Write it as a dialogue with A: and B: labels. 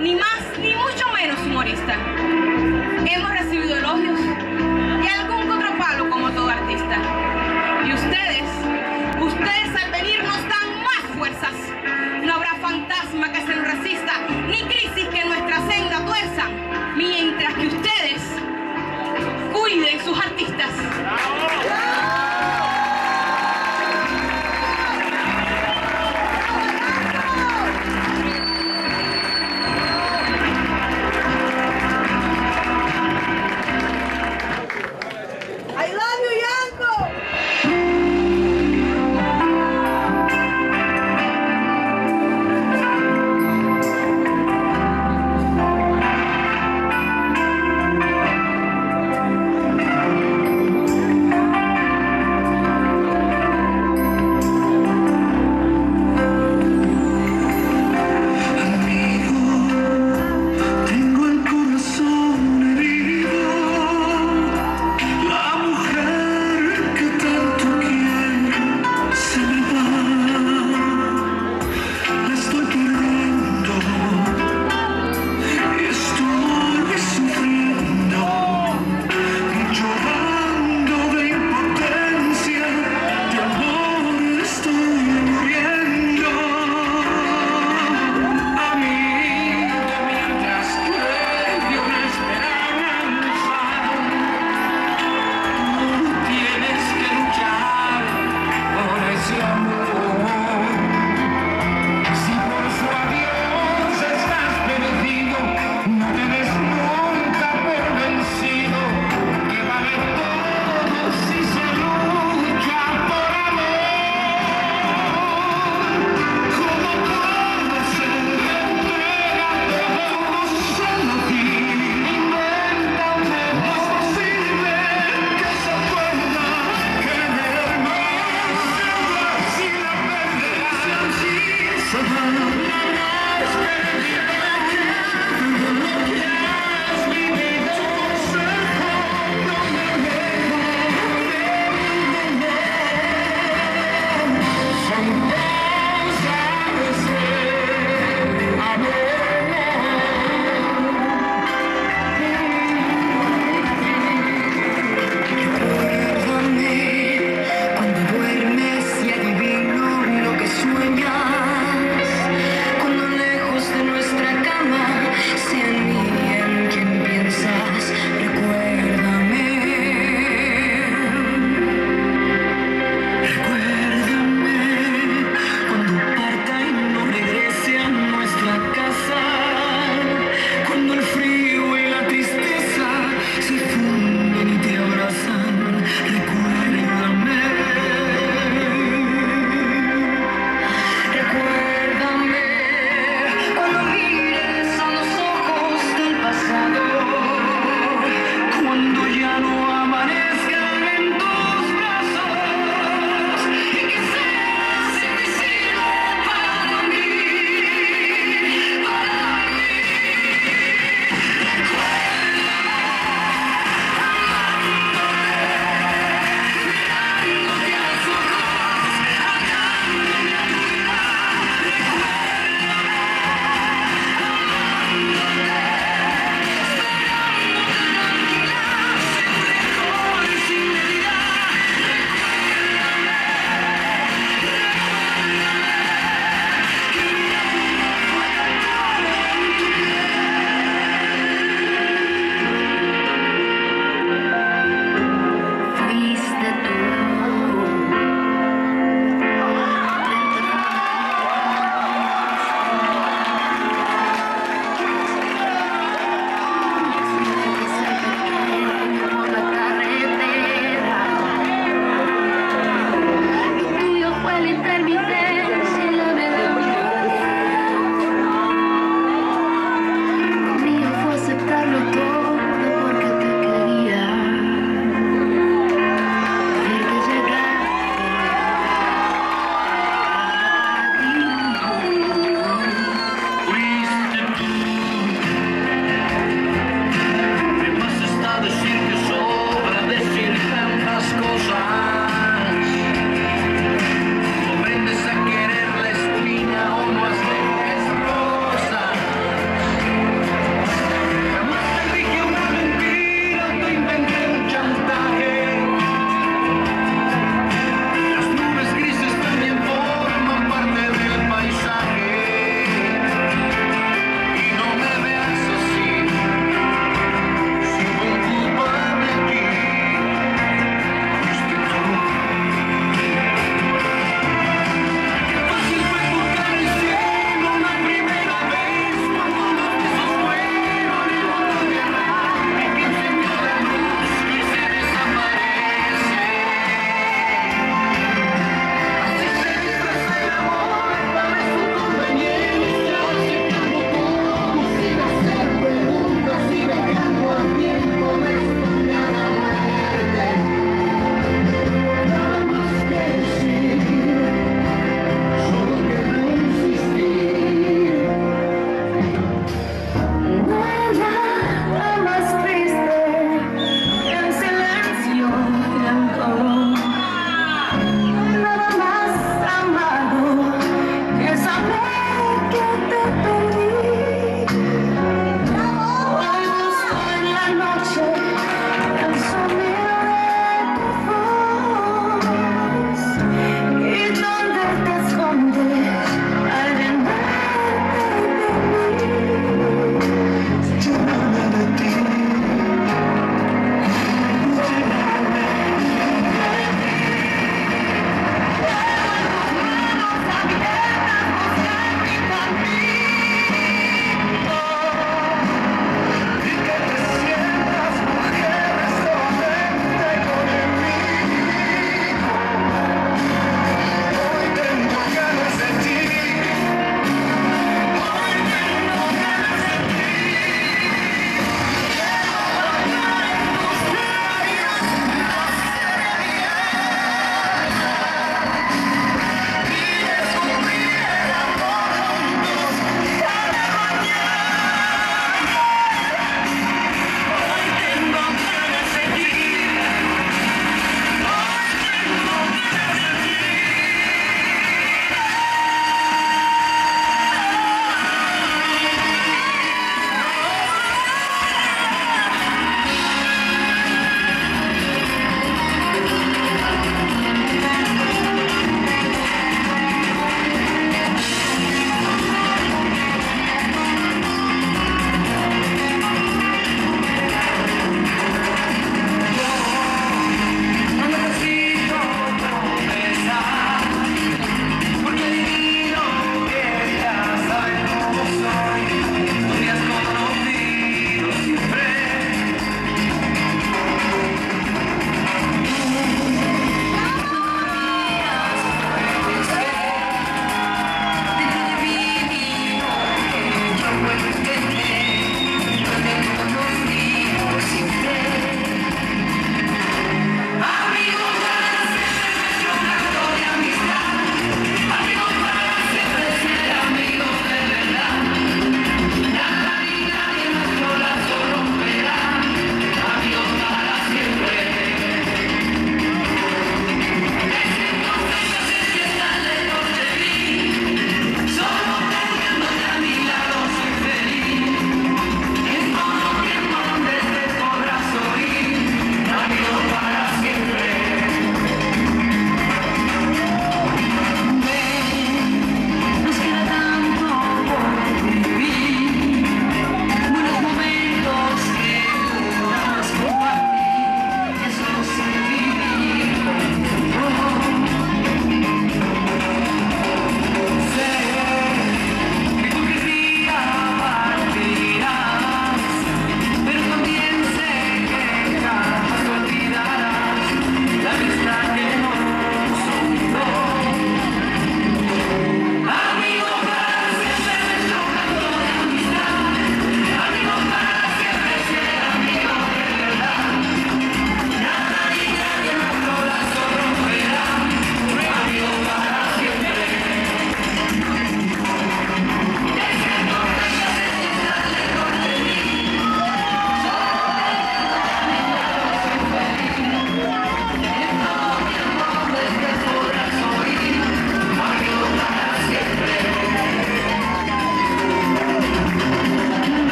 A: ni más ni mucho menos humorista. Hemos recibido elogios y algún contrapalo como todo artista. Y ustedes, ustedes al venir nos dan más fuerzas. No habrá fantasma que se nos resista, ni crisis que nuestra senda tuerza, mientras que ustedes cuiden sus artistas.